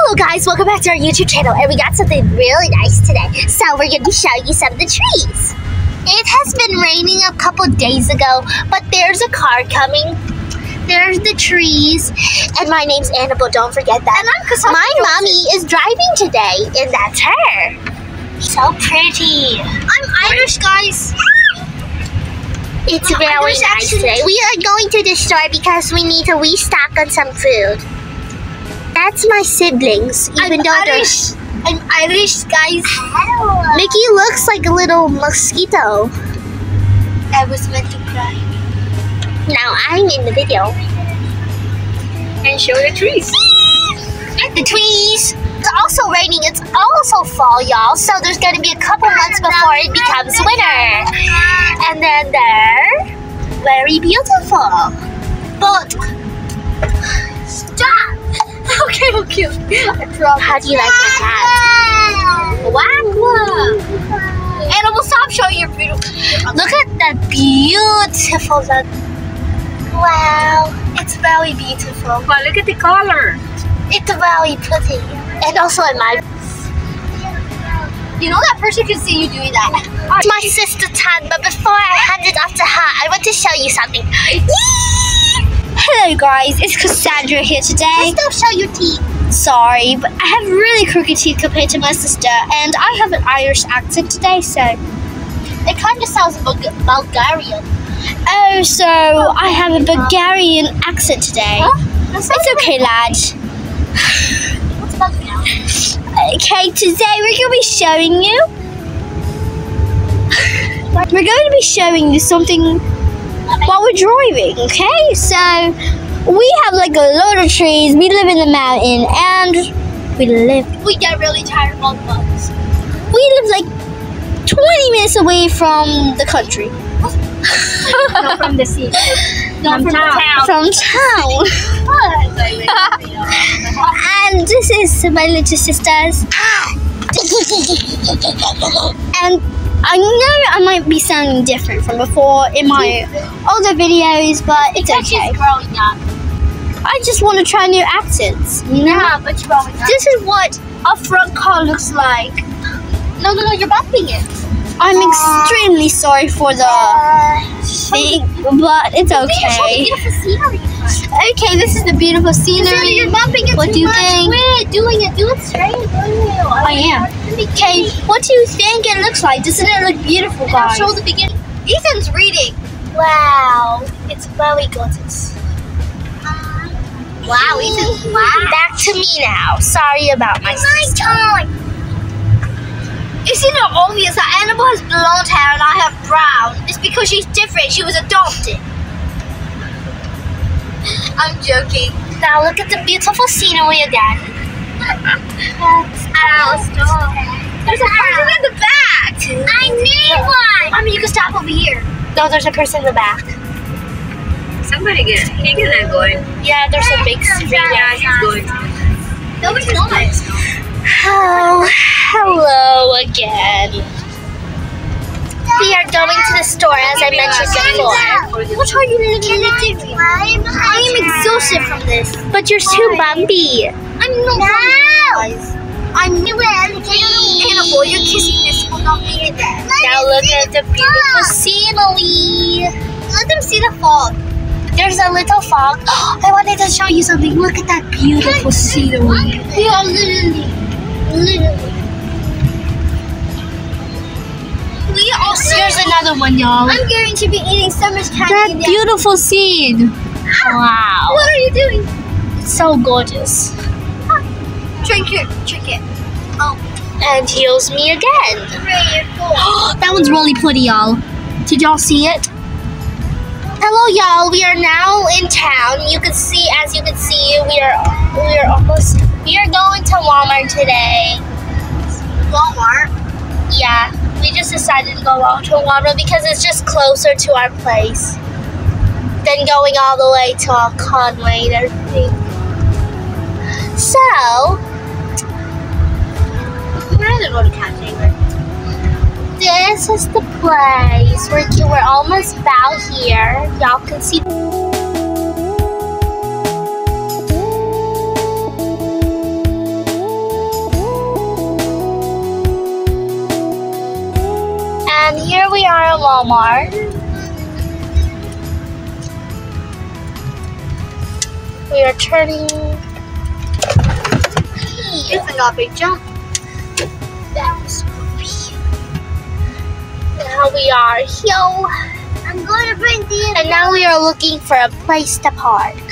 Hello guys, welcome back to our YouTube channel and we got something really nice today. So we're going to show you some of the trees. It has been raining a couple days ago, but there's a car coming. There's the trees, and my name's Annabelle, don't forget that. And I'm Cassandra My mommy is driving today, and that's her. So pretty. I'm Irish, guys. It's Well, very Irish nice accent. today. We are going to the store because we need to restock on some food. That's my siblings, even I'm though Irish. I'm Irish, guys. Mickey looks like a little mosquito. I was meant to cry. Now I'm in the video. And show the trees. The trees. It's also raining. It's also fall, y'all. So there's going to be a couple months before it becomes winter. And then they're very beautiful. But. Okay, okay. I. How do you like my hat? Wow. Annabelle, stop showing your beautiful. Look at that beautiful look. Wow. It's very beautiful. Wow, look at the color. It's very pretty. And also in my You know that person can see you doing that. It's my sister Tan, but before I hand it off to her, I want to show you something. Hello, guys. It's Cassandra here today. Just don't show your teeth. Sorry, but I have really crooked teeth compared to my sister, and I have an Irish accent today, so. It kind of sounds Bul- Bulgarian. Oh, so oh, I have a Bulgarian accent today. That's It's okay, lad. What's Bulgarian? Okay, today we're going to be showing you. We're going to be showing you something while we're driving, okay? So, we have like a load of trees, we live in the mountain, and we live We get really tired of all the bugs. we live like 20 minutes away from the country. No, from the sea. No, From from town. town. From town. and this is my little sisters. and I know I might be sounding different from before in my other videos, but it's Because okay. growing up. I just want to try new accents, you know? Yeah, but you're growing up. This is what a front car looks like. No, no, no, you're bumping it. I'm extremely sorry for the thing, but it's okay. Okay, this is the beautiful scenery. you're bumping it What do you think? Quit doing it. Do it straight. Okay, what do you think it looks like? Doesn't it look beautiful, guys? show the beginning. Ethan's reading. Wow, it's very good. It's wow, Ethan. Wow. Back to me now. Sorry about my. Oh my time. Isn't it obvious that Annabelle has blonde hair and I have brown? It's because she's different. She was adopted. I'm joking. Now look at the beautiful scenery again. Ow, stop. There's a person in the back. I need one. Mommy, you can stop over here. No, there's a person in the back. Somebody get he get that going. Yeah, there's a big screen. Yeah, he's going. Nobody's not. Oh, hello again. We are going to the store as I mentioned before. What are you literally doing? I am exhausted from this. But you're too bumpy. I'm not guys. The scenery. Let them see the fog. There's a little fog. I wanted to show you something. Look at that beautiful scenery. We are literally, literally. We are Here's another one, y'all. I'm going to be eating so much candy. That beautiful scene. Ah! Wow. What are you doing? It's so gorgeous. Ah, drink it. Drink it. Oh. And heals me again. Three, four. that one's really pretty, y'all. Did y'all see it? Hello, y'all. We are now in town. You can see, as you can see, we are we are almost. We are going to Walmart today. Walmart. Yeah, we just decided to go out to Walmart because it's just closer to our place than going all the way to Conway. So, go to Catching. This is the place. where we're almost about here. Y'all can see. And here we are at Walmart. We are turning. It's not a big jump. Creepy. Now we are here. I'm going to bring the And now we are looking for a place to park.